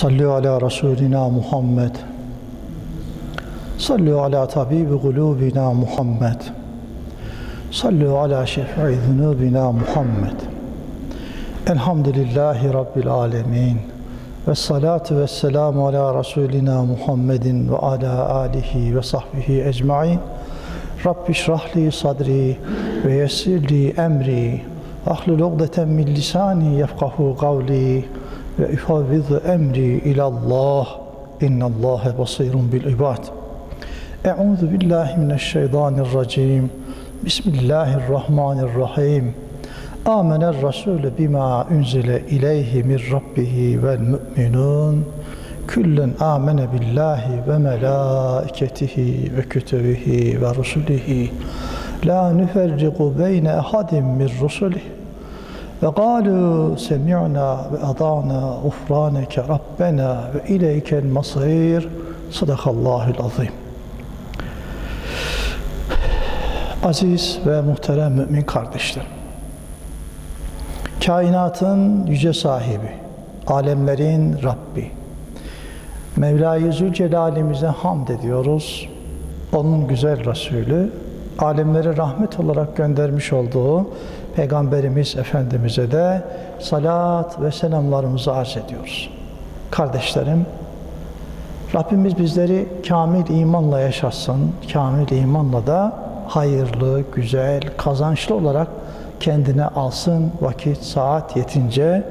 صلوا على رسولنا محمد. صلوا على طبيب قلوبنا محمد. صلوا على شفيع ذنوبنا محمد. الحمد لله رب العالمين. والصلاة والسلام على رسولنا محمد وعلى آله وصحبه أجمعين. رب اشرح لي صدري ويسر لي أمري. أحلل عقدة من لساني يفقه قولي. ve ifavviz emri ilallah innallâhe basirun bil ibad. Euzu billahi mineşşeytanirracim. Bismillahirrahmanirrahim. Amener Resulü bima unzile ileyhi min rabbihi vel müminun. Küllün amene billahi ve melaiketihi ve kütübihi ve rusulihi. La nüferriku beyne ahadim min rusulihi ve galu semi'na ve ada'na ufraneke rabbena ve ileykel masir. Sadakallahul azim. Aziz ve muhterem mümin kardeşlerim. Kainatın yüce sahibi, alemlerin Rabbi. Mevla-i Zülcelal'imize hamd ediyoruz. Onun güzel Resulü, alemlere rahmet olarak göndermiş olduğu Peygamberimiz Efendimiz'e de salat ve selamlarımızı arz ediyoruz. Kardeşlerim, Rabbimiz bizleri kamil imanla yaşatsın, kamil imanla da hayırlı, güzel, kazançlı olarak kendine alsın vakit, saat yetince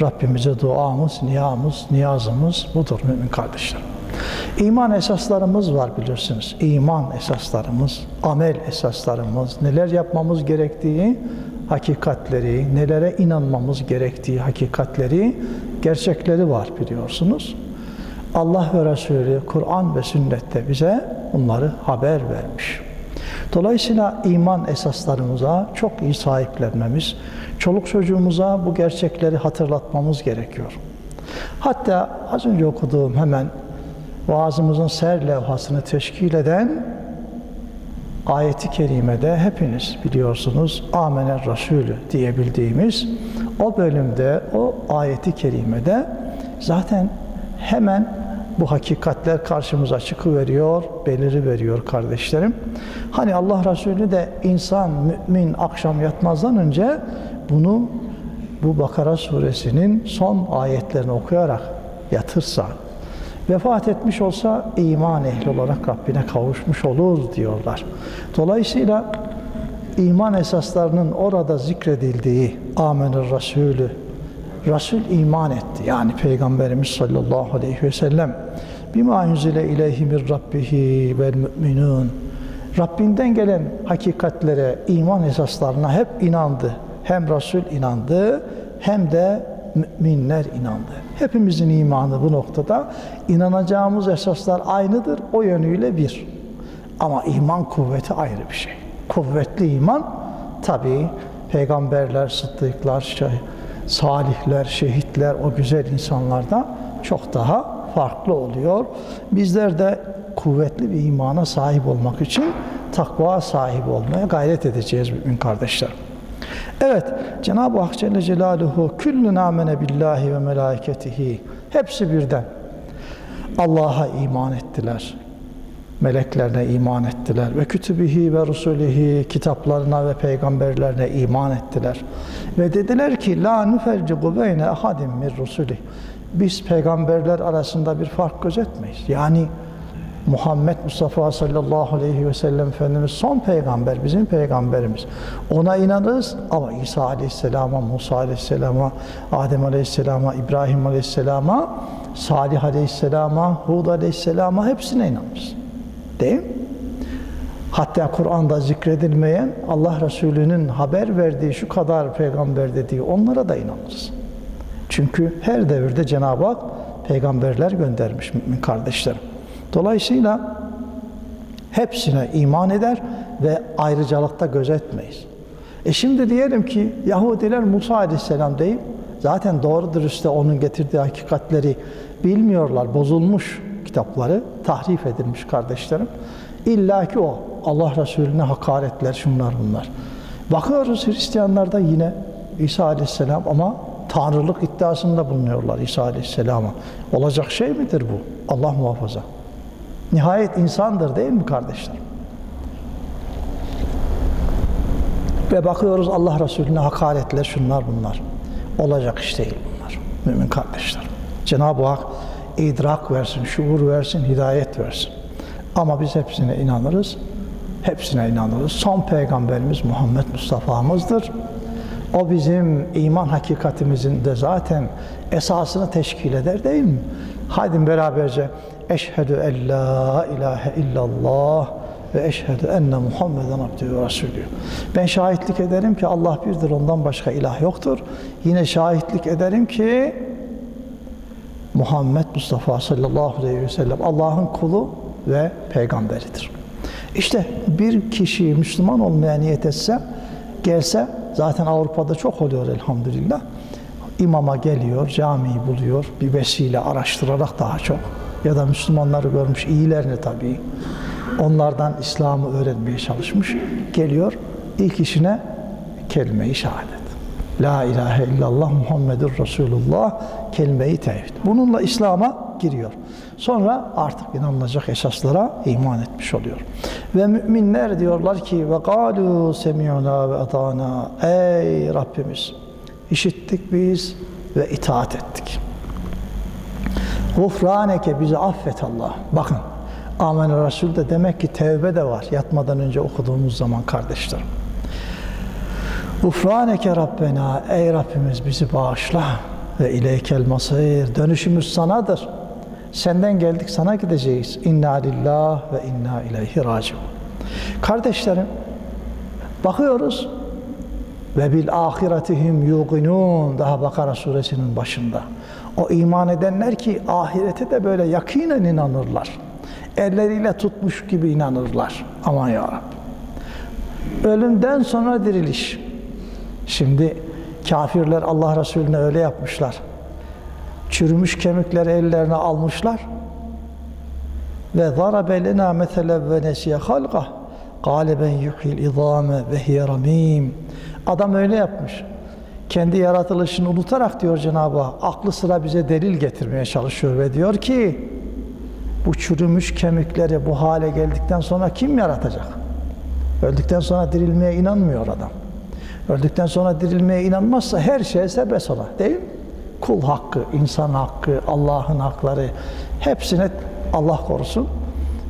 Rabbimize duamız, niyamız, niyazımız budur mümin kardeşlerim. İman esaslarımız var bilirsiniz. İman esaslarımız, amel esaslarımız, neler yapmamız gerektiği hakikatleri, nelere inanmamız gerektiği hakikatleri, gerçekleri var biliyorsunuz. Allah ve Resulü Kur'an ve sünnette bize bunları haber vermiş. Dolayısıyla iman esaslarımıza çok iyi sahiplenmemiz, çoluk çocuğumuza bu gerçekleri hatırlatmamız gerekiyor. Hatta az önce okuduğum hemen vaazımızın ser levhasını teşkil eden ayeti kerimede hepiniz biliyorsunuz Amener Resulü diyebildiğimiz o bölümde, o ayeti kerimede zaten hemen bu hakikatler karşımıza çıkıveriyor, beliri veriyor kardeşlerim. Hani Allah Resulü de insan, mümin akşam yatmazdan önce bunu bu Bakara suresinin son ayetlerini okuyarak yatırsa, vefat etmiş olsa iman ehli olarak Rabbine kavuşmuş olur diyorlar. Dolayısıyla iman esaslarının orada zikredildiği Amener Resulü Resul iman etti. Yani Peygamberimiz sallallahu aleyhi ve sellem bima unzile ileyhi min rabbihi vel müminun Rabbinden gelen hakikatlere, iman esaslarına hep inandı. Hem Resul inandı hem de müminler inandı. Hepimizin imanı bu noktada inanacağımız esaslar aynıdır. O yönüyle bir. Ama iman kuvveti ayrı bir şey. Kuvvetli iman tabi peygamberler, sıddıklar, salihler, şehitler, o güzel insanlardan çok daha farklı oluyor. Bizler de kuvvetli bir imana sahip olmak için takva sahibi olmaya gayret edeceğiz mümin kardeşler. Evet, Cenab-ı Hak Celle Celaluhu küllün amene billahi ve melaiketihi hepsi birden Allah'a iman ettiler. Meleklerine iman ettiler ve kütübihi ve rusulihi kitaplarına ve peygamberlerine iman ettiler. Ve dediler ki la nufercigu beyne ahadim min rusuli. Biz peygamberler arasında bir fark gözetmeyiz. Yani Muhammed Mustafa sallallahu aleyhi ve sellem Efendimiz son peygamber, bizim peygamberimiz. Ona inanırız ama İsa aleyhisselama, Musa aleyhisselama, Adem aleyhisselama, İbrahim aleyhisselama, Salih aleyhisselama, Hud aleyhisselama hepsine inanırız. Değil mi? Hatta Kur'an'da zikredilmeyen Allah Resulü'nün haber verdiği şu kadar peygamber dediği onlara da inanırız. Çünkü her devirde Cenab-ı Hak peygamberler göndermiş mümin kardeşlerim. Dolayısıyla hepsine iman eder ve ayrıcalıkta gözetmeyiz. E şimdi diyelim ki Yahudiler Musa Aleyhisselam değil, zaten doğru dürüstte onun getirdiği hakikatleri bilmiyorlar, bozulmuş kitapları, tahrif edilmiş kardeşlerim. İlla ki o, Allah Resulüne hakaretler, şunlar bunlar. Bakıyoruz Hristiyanlarda yine İsa Aleyhisselam ama Tanrılık iddiasında bulunuyorlar İsa Aleyhisselam'a. Olacak şey midir bu? Allah muhafaza. Nihayet insandır değil mi kardeşler? Ve bakıyoruz Allah Resulüne hakaretler şunlar bunlar. Olacak iş değil bunlar. Mümin kardeşler. Cenab-ı Hak idrak versin, şuur versin, hidayet versin. Ama biz hepsine inanırız. Hepsine inanırız. Son peygamberimiz Muhammed Mustafa'mızdır. O bizim iman hakikatimizin de zaten esasını teşkil eder değil mi? Haydi beraberce Eşhedü en la ilahe illallah ve eşhedü enne Muhammeden abdühü ve resulü. Ben şahitlik ederim ki Allah birdir, ondan başka ilah yoktur. Yine şahitlik ederim ki Muhammed Mustafa sallallahu aleyhi ve sellem Allah'ın kulu ve peygamberidir. İşte bir kişi Müslüman olmaya niyet etse, gelse, zaten Avrupa'da çok oluyor elhamdülillah. İmama geliyor, camiyi buluyor, bir vesile araştırarak daha çok. Ya da Müslümanları görmüş, iyilerini tabii. Onlardan İslam'ı öğrenmeye çalışmış. Geliyor, ilk işine kelime-i şehadet. La ilahe illallah Muhammedur Resulullah kelime-i tevhid. Bununla İslam'a giriyor. Sonra artık inanılacak esaslara iman etmiş oluyor. Ve müminler diyorlar ki ve galu semi'una ve atana ey Rabbimiz işittik biz ve itaat ettik. Gufraneke bizi affet Allah. Bakın Amen Resul de demek ki tevbe de var. Yatmadan önce okuduğumuz zaman kardeşlerim. Gufraneke Rabbena ey Rabbimiz bizi bağışla ve ileykel masir dönüşümüz sanadır. Senden geldik sana gideceğiz. İnna lillah ve inna ileyhi raciun. Kardeşlerim bakıyoruz ve bil ahiretihim yuqinun daha Bakara suresinin başında. O iman edenler ki ahirete de böyle yakinen inanırlar. Elleriyle tutmuş gibi inanırlar. Aman ya Rabbi. Ölümden sonra diriliş. Şimdi kafirler Allah Resulüne öyle yapmışlar. Çürümüş kemikleri ellerine almışlar. Ve zarabe lena mesele ve nesiye halqa. Kale ben yuhil izame ve hiye ramim. Adam öyle yapmış. Kendi yaratılışını unutarak diyor Cenab-ı Hak, aklı sıra bize delil getirmeye çalışıyor ve diyor ki, bu çürümüş kemikleri bu hale geldikten sonra kim yaratacak? Öldükten sonra dirilmeye inanmıyor adam. Öldükten sonra dirilmeye inanmazsa her şey serbest ola. Değil mi? Kul hakkı, insan hakkı, Allah'ın hakları hepsine Allah korusun.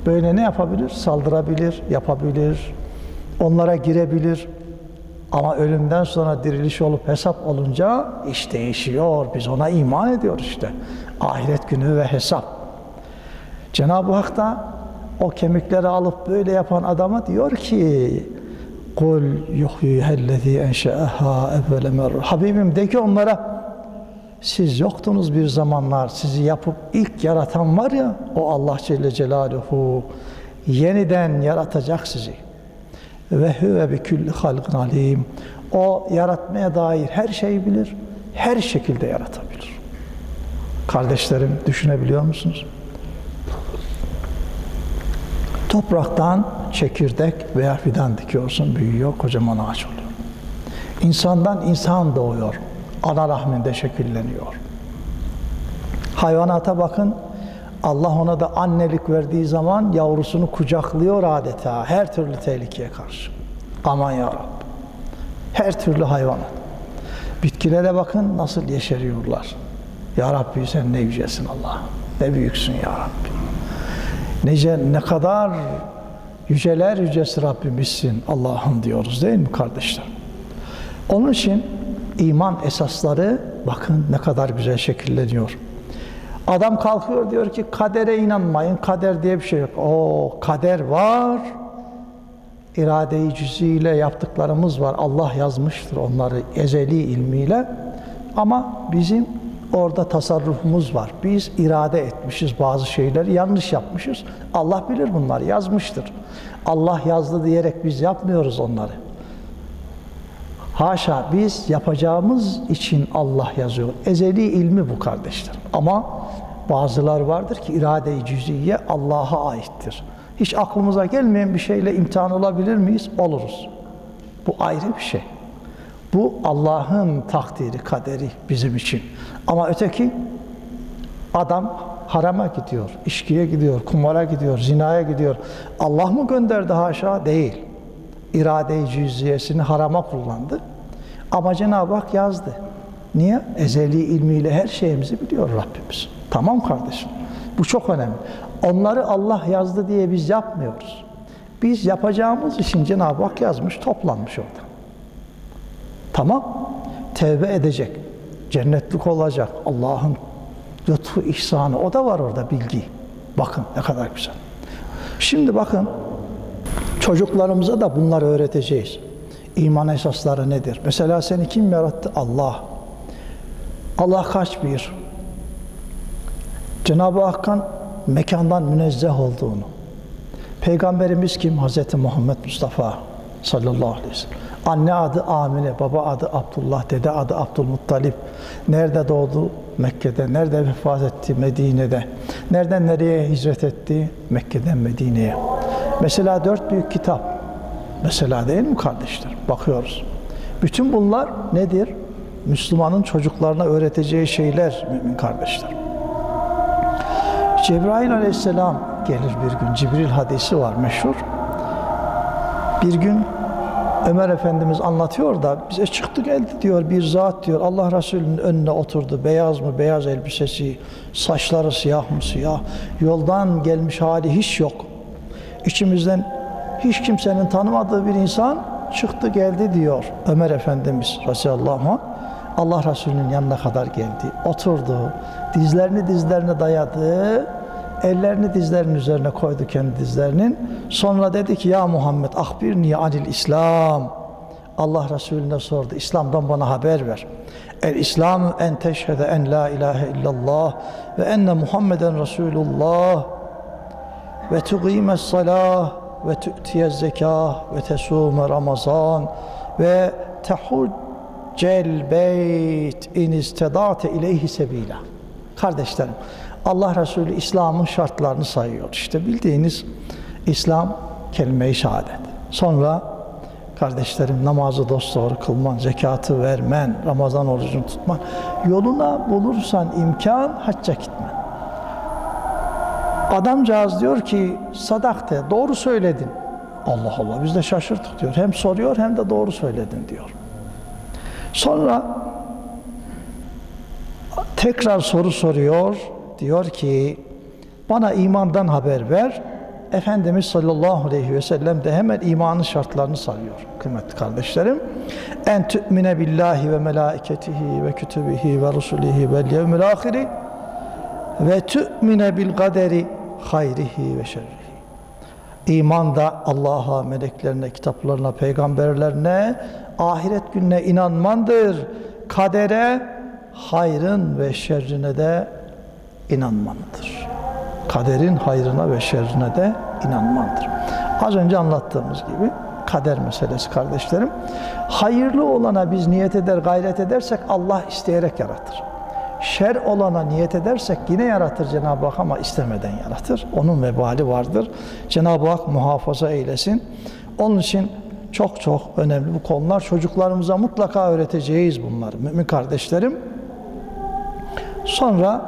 Böyle ne yapabilir? Saldırabilir, yapabilir, onlara girebilir. Ama ölümden sonra diriliş olup hesap olunca iş değişiyor. Biz ona iman ediyoruz işte. Ahiret günü ve hesap. Cenab-ı Hak da o kemikleri alıp böyle yapan adama diyor ki Kul yuhyihellezî enşe'eha evvele merre. Habibim de ki onlara siz yoktunuz bir zamanlar sizi yapıp ilk yaratan var ya o Allah Celle Celaluhu yeniden yaratacak sizi. Ve huve bi kulli halqin alim. O yaratmaya dair her şeyi bilir. Her şekilde yaratabilir. Kardeşlerim düşünebiliyor musunuz? Topraktan çekirdek veya fidan dikiyorsun, büyüyor, kocaman ağaç oluyor. İnsandan insan doğuyor, ana rahminde şekilleniyor. Hayvanata bakın, Allah ona da annelik verdiği zaman yavrusunu kucaklıyor adeta her türlü tehlikeye karşı. Aman ya Rabbi. Her türlü hayvanat. Bitkilere bakın nasıl yeşeriyorlar. Ya Rabbi sen ne yücesin Allah. Ne büyüksün ya Rabbi. Nece ne kadar yüceler yücesi Rabbimizsin Allah'ım diyoruz değil mi kardeşler? Onun için iman esasları bakın ne kadar güzel şekilleniyor. Adam kalkıyor diyor ki kadere inanmayın. Kader diye bir şey yok. O kader var. İrade-i cüziyle yaptıklarımız var. Allah yazmıştır onları ezeli ilmiyle. Ama bizim orada tasarrufumuz var. Biz irade etmişiz bazı şeyleri, yanlış yapmışız. Allah bilir bunları, yazmıştır. Allah yazdı diyerek biz yapmıyoruz onları. Haşa biz yapacağımız için Allah yazıyor. Ezeli ilmi bu kardeşler. Ama bazılar vardır ki irade-i cüziye Allah'a aittir. Hiç aklımıza gelmeyen bir şeyle imtihan olabilir miyiz? Oluruz. Bu ayrı bir şey. Bu Allah'ın takdiri, kaderi bizim için. Ama öteki adam harama gidiyor, içkiye gidiyor, kumara gidiyor, zinaya gidiyor. Allah mı gönderdi haşa? Değil. İrade-i cüziyesini harama kullandı. Ama Cenab-ı Hak yazdı. Niye? Ezeli ilmiyle her şeyimizi biliyor Rabbimiz. Tamam kardeşim. Bu çok önemli. Onları Allah yazdı diye biz yapmıyoruz. Biz yapacağımız için Cenab-ı Hak yazmış, toplanmış orada. Tamam. Tevbe edecek. Cennetlik olacak. Allah'ın lütfu, ihsanı. O da var orada bilgi. Bakın ne kadar güzel. Şimdi bakın çocuklarımıza da bunları öğreteceğiz. İman esasları nedir? Mesela seni kim yarattı? Allah. Allah kaç bir? Cenab-ı Hakk'ın mekandan münezzeh olduğunu. Peygamberimiz kim? Hz. Muhammed Mustafa sallallahu aleyhi ve sellem. Anne adı Amine, baba adı Abdullah, dede adı Abdülmuttalip. Nerede doğdu? Mekke'de. Nerede vefat etti? Medine'de. Nereden nereye hicret etti? Mekke'den Medine'ye. Mesela dört büyük kitap. Mesela değil mi kardeşler? Bakıyoruz. Bütün bunlar nedir? Müslümanın çocuklarına öğreteceği şeyler mümin kardeşler. Cebrail aleyhisselam gelir bir gün. Cibril hadisi var meşhur. Bir gün Ömer Efendimiz anlatıyor da bize çıktı geldi diyor bir zat diyor Allah Resulü'nün önüne oturdu. Beyaz mı beyaz elbisesi, saçları siyah mı siyah. Yoldan gelmiş hali hiç yok. İçimizden hiç kimsenin tanımadığı bir insan çıktı geldi diyor Ömer Efendimiz anh. Allah Resulü'nün yanına kadar geldi. Oturdu. Dizlerini dizlerine dayadı. Ellerini dizlerinin üzerine koydu kendi dizlerinin. Sonra dedi ki ya Muhammed ahbirni anil İslam. Allah Resulüne sordu. İslam'dan bana haber ver. El İslam en teşhede en la ilahe illallah ve enne Muhammeden Resulullah ve tuqimes salah ve tu'tiyez zekah ve tesume ramazan ve tehuccel beyt in istedate ileyhi sebila. Kardeşlerim, Allah Resulü İslam'ın şartlarını sayıyor. İşte bildiğiniz İslam kelime-i şehadet. Sonra kardeşlerim namazı dosdoğru kılman, zekatı vermen, Ramazan orucunu tutman. Yoluna bulursan imkan hacca gitmen. Adamcağız diyor ki sadakte doğru söyledin. Allah Allah biz de şaşırdık diyor. Hem soruyor hem de doğru söyledin diyor. Sonra tekrar soru soruyor. Diyor ki bana imandan haber ver. Efendimiz sallallahu aleyhi ve sellem de hemen imanın şartlarını sayıyor kıymetli kardeşlerim. En tü'mine billahi ve melaiketihi ve kütübihi ve rusulihi ve yevmil ahiri ve tü'mine bil kaderi hayrihi ve şerrihi. İman da Allah'a, meleklerine, kitaplarına, peygamberlerine, ahiret gününe inanmandır. Kadere, hayrın ve şerrine de inanmandır. Kaderin hayrına ve şerrine de inanmandır. Az önce anlattığımız gibi kader meselesi kardeşlerim. Hayırlı olana biz niyet eder, gayret edersek Allah isteyerek yaratır. Şer olana niyet edersek yine yaratır Cenab-ı Hak ama istemeden yaratır. Onun vebali vardır. Cenab-ı Hak muhafaza eylesin. Onun için çok çok önemli bu konular. Çocuklarımıza mutlaka öğreteceğiz bunları mümin kardeşlerim. Sonra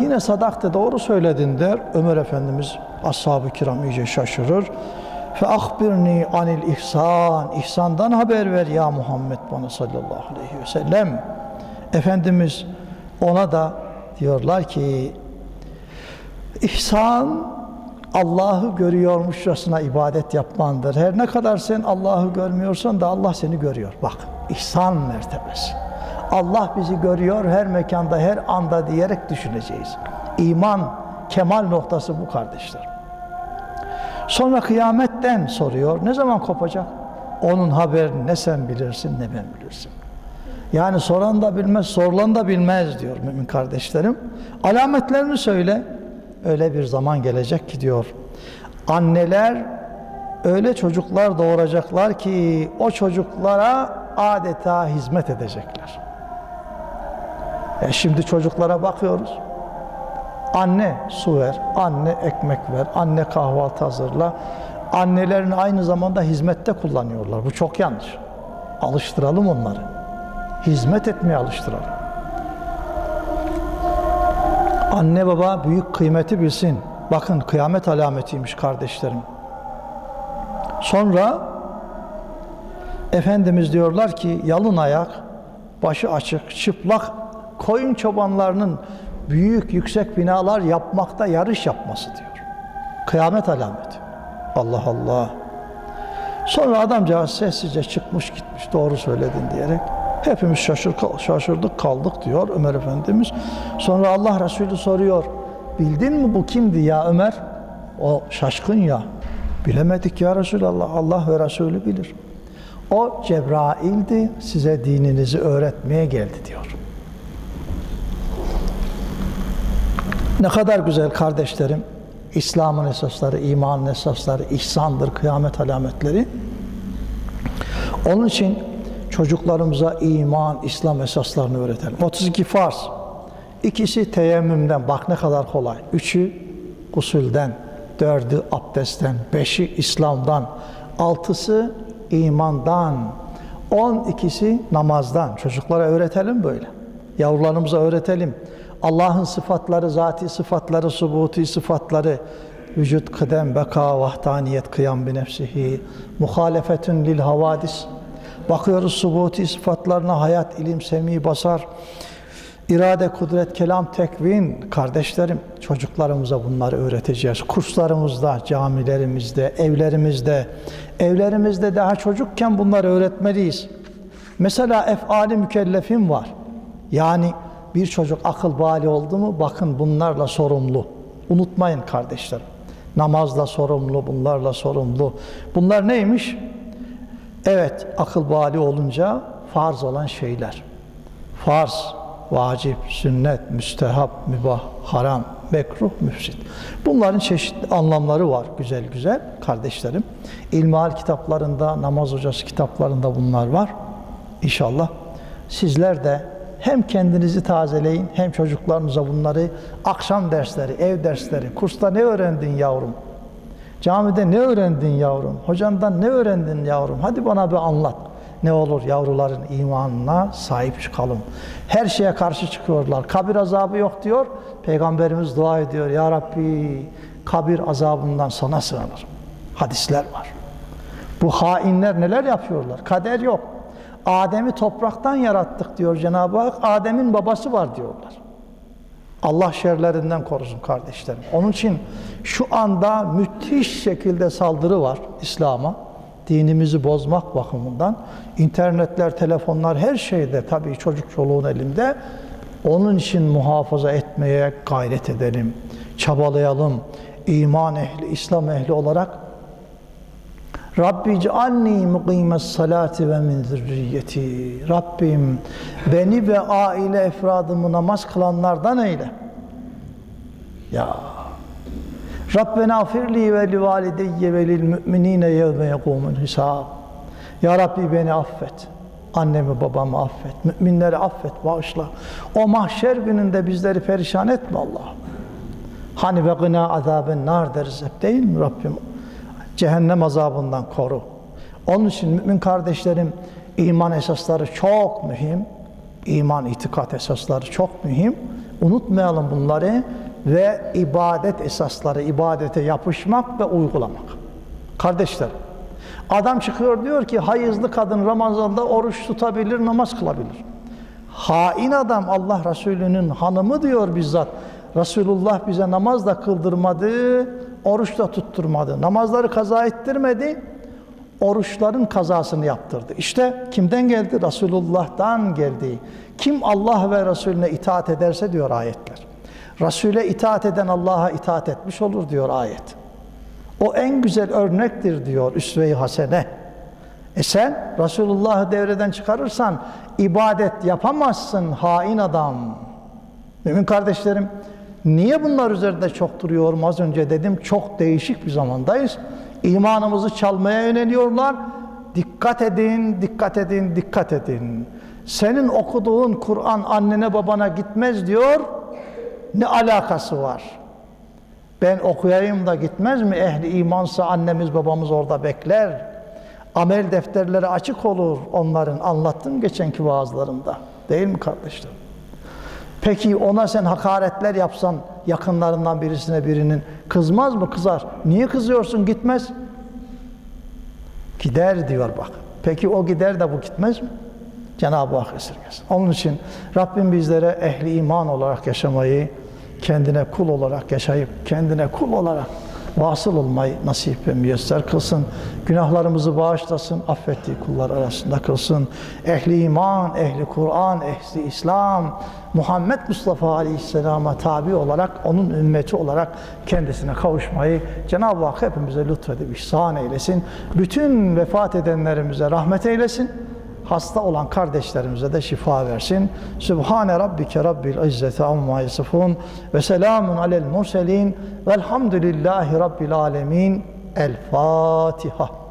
yine sadakte doğru söyledin der. Ömer Efendimiz ashab-ı kiram iyice şaşırır. Fe ahbirni anil ihsan. İhsandan haber ver ya Muhammed bana sallallahu aleyhi ve sellem. Efendimiz ona da diyorlar ki ihsan Allah'ı görüyormuşçasına ibadet yapmandır. Her ne kadar sen Allah'ı görmüyorsan da Allah seni görüyor. Bak ihsan mertebesi. Allah bizi görüyor her mekanda, her anda diyerek düşüneceğiz. İman, kemal noktası bu kardeşler. Sonra kıyametten soruyor. Ne zaman kopacak? Onun haberini ne sen bilirsin ne ben bilirsin. Yani soran da bilmez, sorulan da bilmez diyor mümin kardeşlerim. Alametlerini söyle. Öyle bir zaman gelecek ki diyor. Anneler öyle çocuklar doğuracaklar ki o çocuklara adeta hizmet edecekler. E şimdi çocuklara bakıyoruz. Anne su ver, anne ekmek ver, anne kahvaltı hazırla. Annelerini aynı zamanda hizmette kullanıyorlar. Bu çok yanlış. Alıştıralım onları. Hizmet etmeye alıştıralım. Anne baba büyük kıymeti bilsin. Bakın kıyamet alametiymiş kardeşlerim. Sonra Efendimiz diyorlar ki yalın ayak, başı açık, çıplak koyun çobanlarının büyük yüksek binalar yapmakta yarış yapması diyor. Kıyamet alameti. Allah Allah. Sonra adamcağız sessizce çıkmış gitmiş doğru söyledin diyerek. Hepimiz şaşır, şaşırdık kaldık diyor Ömer Efendimiz. Sonra Allah Resulü soruyor. Bildin mi bu kimdi ya Ömer? O şaşkın ya. Bilemedik ya Resulallah. Allah ve Resulü bilir. O Cebrail'di. Size dininizi öğretmeye geldi diyor. Ne kadar güzel kardeşlerim. İslam'ın esasları, imanın esasları, ihsandır, kıyamet alametleri. Onun için çocuklarımıza iman, İslam esaslarını öğretelim. 32 farz. İkisi teyemmümden. Bak ne kadar kolay. Üçü usulden, dördü abdestten, beşi İslam'dan, altısı imandan, on ikisi namazdan. Çocuklara öğretelim böyle. Yavrularımıza öğretelim. Allah'ın sıfatları, zati sıfatları, subuti sıfatları, vücut, kıdem, beka, vahdaniyet, kıyam bi nefsihi, muhalefetün lil havadis. Bakıyoruz subuti sıfatlarına hayat, ilim, semi, basar, irade, kudret, kelam, tekvin. Kardeşlerim, çocuklarımıza bunları öğreteceğiz. Kurslarımızda, camilerimizde, evlerimizde, evlerimizde daha çocukken bunları öğretmeliyiz. Mesela efali mükellefin var. Yani bir çocuk akıl bali oldu mu bakın bunlarla sorumlu. Unutmayın kardeşlerim. Namazla sorumlu, bunlarla sorumlu. Bunlar neymiş? Evet, akıl bali olunca farz olan şeyler. Farz, vacip, sünnet, müstehap, mübah, haram, mekruh, müfsit. Bunların çeşitli anlamları var güzel güzel kardeşlerim. İlmihal kitaplarında, namaz hocası kitaplarında bunlar var. İnşallah sizler de hem kendinizi tazeleyin hem çocuklarınıza bunları akşam dersleri, ev dersleri, kursta ne öğrendin yavrum? Camide ne öğrendin yavrum? Hocandan ne öğrendin yavrum? Hadi bana bir anlat. Ne olur yavruların imanına sahip çıkalım. Her şeye karşı çıkıyorlar. Kabir azabı yok diyor. Peygamberimiz dua ediyor. Ya Rabbi kabir azabından sana sığınırım. Hadisler var. Bu hainler neler yapıyorlar? Kader yok. Adem'i topraktan yarattık diyor Cenab-ı Hak. Adem'in babası var diyorlar. Allah şerlerinden korusun kardeşlerim. Onun için şu anda müthiş şekilde saldırı var İslam'a. Dinimizi bozmak bakımından. İnternetler, telefonlar her şeyde tabii çocuk çoluğun elinde. Onun için muhafaza etmeye gayret edelim. Çabalayalım. İman ehli, İslam ehli olarak Rabbi cealni mukimes salati ve min zürriyeti. Rabbim beni ve aile efradımı namaz kılanlardan eyle. Ya Rabbena afirli ve li valideyye ve lil müminine yevme yekumul hisab. Ya Rabbi beni affet. Annemi babamı affet. Müminleri affet, bağışla. O mahşer gününde bizleri perişan etme Allah. Hani ve gına azaben nar deriz hep değil mi Rabbim? Cehennem azabından koru. Onun için mümin kardeşlerim iman esasları çok mühim. İman itikat esasları çok mühim. Unutmayalım bunları ve ibadet esasları, ibadete yapışmak ve uygulamak. Kardeşler, adam çıkıyor diyor ki hayızlı kadın Ramazan'da oruç tutabilir, namaz kılabilir. Hain adam Allah Resulü'nün hanımı diyor bizzat. Resulullah bize namaz da kıldırmadı, oruç da tutturmadı. Namazları kaza ettirmedi, oruçların kazasını yaptırdı. İşte kimden geldi? Resulullah'tan geldi. Kim Allah ve Resulüne itaat ederse diyor ayetler. Resul'e itaat eden Allah'a itaat etmiş olur diyor ayet. O en güzel örnektir diyor Üsve-i Hasene. E sen Resulullah'ı devreden çıkarırsan ibadet yapamazsın hain adam. Mümin kardeşlerim Niye bunlar üzerinde çok duruyorum? Az önce dedim çok değişik bir zamandayız. İmanımızı çalmaya yöneliyorlar. Dikkat edin, dikkat edin, dikkat edin. Senin okuduğun Kur'an annene babana gitmez diyor. Ne alakası var? Ben okuyayım da gitmez mi? Ehli imansa annemiz babamız orada bekler. Amel defterleri açık olur onların anlattın geçenki vaazlarında. Değil mi kardeşlerim? Peki ona sen hakaretler yapsan yakınlarından birisine birinin kızmaz mı? Kızar. Niye kızıyorsun? Gitmez. Gider diyor bak. Peki o gider de bu gitmez mi? Cenab-ı Hak esirgesin. Onun için Rabbim bizlere ehli iman olarak yaşamayı, kendine kul olarak yaşayıp kendine kul olarak vasıl olmayı nasip ve müyesser kılsın. Günahlarımızı bağışlasın, affettiği kullar arasında kılsın. Ehli iman, ehli Kur'an, ehli İslam, Muhammed Mustafa Aleyhisselam'a tabi olarak, onun ümmeti olarak kendisine kavuşmayı Cenab-ı Hak hepimize lütfedip ihsan eylesin. Bütün vefat edenlerimize rahmet eylesin hasta olan kardeşlerimize de şifa versin. Sübhane rabbike rabbil izzeti amma yasifun ve selamun alel murselin velhamdülillahi rabbil alemin. El Fatiha.